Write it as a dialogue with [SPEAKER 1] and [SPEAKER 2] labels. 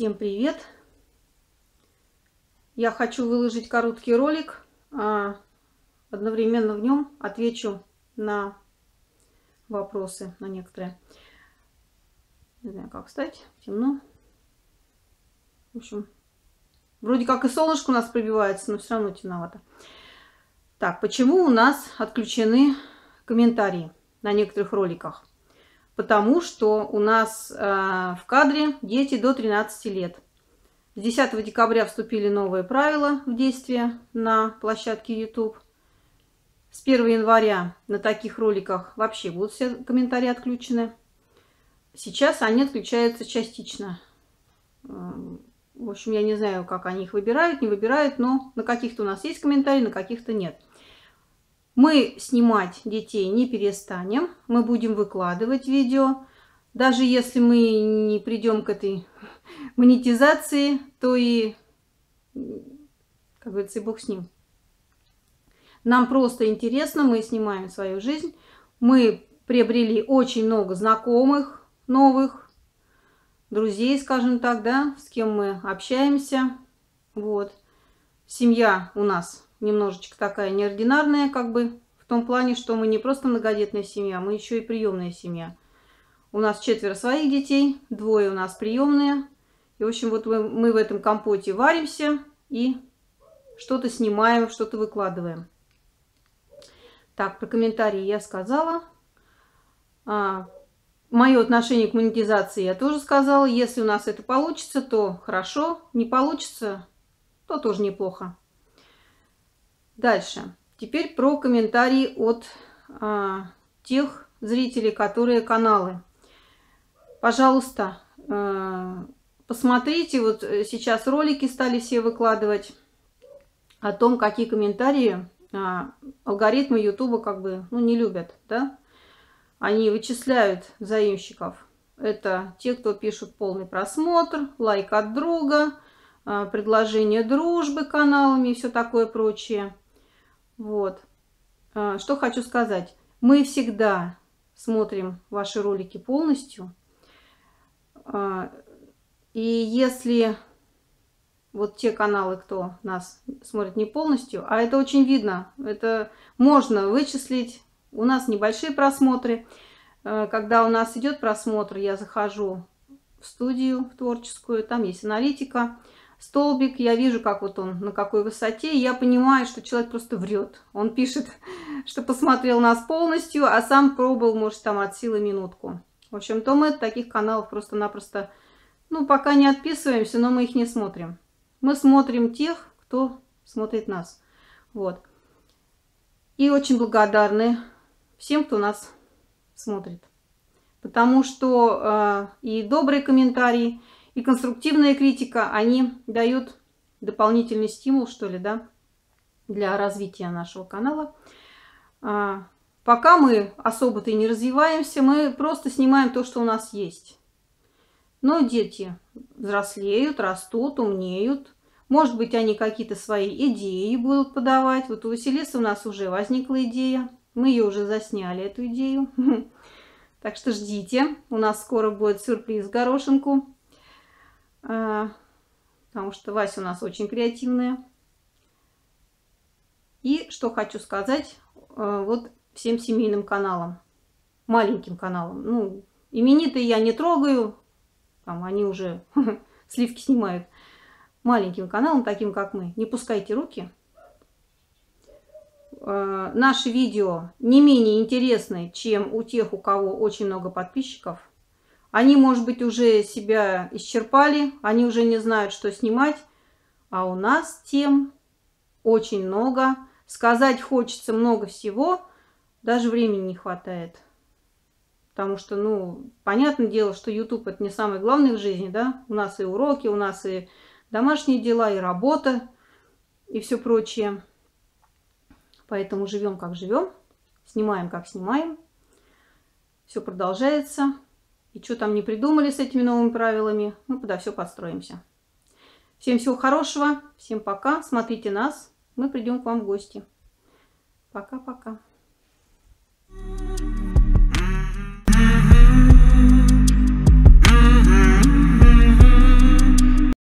[SPEAKER 1] Всем привет! Я хочу выложить короткий ролик, а одновременно в нем отвечу на вопросы, на некоторые. Не знаю, как встать, темно. В общем, вроде как и солнышко у нас пробивается, но все равно темновато. Так, почему у нас отключены комментарии на некоторых роликах? Потому что у нас э, в кадре дети до 13 лет. С 10 декабря вступили новые правила в действие на площадке YouTube. С 1 января на таких роликах вообще будут все комментарии отключены. Сейчас они отключаются частично. Э, в общем, я не знаю, как они их выбирают, не выбирают, но на каких-то у нас есть комментарии, на каких-то нет. Мы снимать детей не перестанем. Мы будем выкладывать видео. Даже если мы не придем к этой монетизации, то и, как говорится, и бог с ним. Нам просто интересно, мы снимаем свою жизнь. Мы приобрели очень много знакомых, новых, друзей, скажем так, да, с кем мы общаемся. Вот. Семья у нас немножечко такая неординарная, как бы, в том плане, что мы не просто многодетная семья, мы еще и приемная семья. У нас четверо своих детей, двое у нас приемные. И, в общем, вот мы, мы в этом компоте варимся и что-то снимаем, что-то выкладываем. Так, про комментарии я сказала. А, мое отношение к монетизации я тоже сказала. Если у нас это получится, то хорошо. Не получится, то тоже неплохо. Дальше. Теперь про комментарии от а, тех зрителей, которые каналы. Пожалуйста, а, посмотрите, вот сейчас ролики стали все выкладывать о том, какие комментарии а, алгоритмы Ютуба как бы ну, не любят, да? Они вычисляют заимщиков. Это те, кто пишут полный просмотр, лайк от друга, предложение дружбы каналами и все такое прочее. Вот. А, что хочу сказать. Мы всегда смотрим ваши ролики полностью. А, и если вот те каналы, кто нас смотрит не полностью, а это очень видно, это можно вычислить. У нас небольшие просмотры. Когда у нас идет просмотр, я захожу в студию в творческую, там есть аналитика столбик, я вижу, как вот он, на какой высоте, я понимаю, что человек просто врет. Он пишет, что посмотрел нас полностью, а сам пробовал, может, там от силы минутку. В общем, то мы от таких каналов просто-напросто, ну, пока не отписываемся, но мы их не смотрим. Мы смотрим тех, кто смотрит нас. Вот. И очень благодарны всем, кто нас смотрит. Потому что э, и добрые комментарии, и конструктивная критика, они дают дополнительный стимул, что ли, да, для развития нашего канала. А, пока мы особо-то и не развиваемся, мы просто снимаем то, что у нас есть. Но дети взрослеют, растут, умнеют. Может быть, они какие-то свои идеи будут подавать. Вот у Василисы у нас уже возникла идея. Мы ее уже засняли, эту идею. Так что ждите. У нас скоро будет сюрприз горошинку. А, потому что Вася у нас очень креативная. И что хочу сказать, а, вот всем семейным каналам, маленьким каналам. Ну, именитые я не трогаю, там они уже сливки снимают. Маленьким каналам, таким как мы, не пускайте руки. А, наши видео не менее интересны, чем у тех, у кого очень много подписчиков. Они, может быть, уже себя исчерпали, они уже не знают, что снимать. А у нас тем очень много. Сказать хочется много всего, даже времени не хватает. Потому что, ну, понятное дело, что YouTube это не самое главное в жизни, да? У нас и уроки, у нас и домашние дела, и работа, и все прочее. Поэтому живем как живем, снимаем как снимаем. Все продолжается. И что там не придумали с этими новыми правилами, мы подо все подстроимся. Всем всего хорошего, всем пока, смотрите нас, мы придем к вам в гости. Пока-пока. Thank you.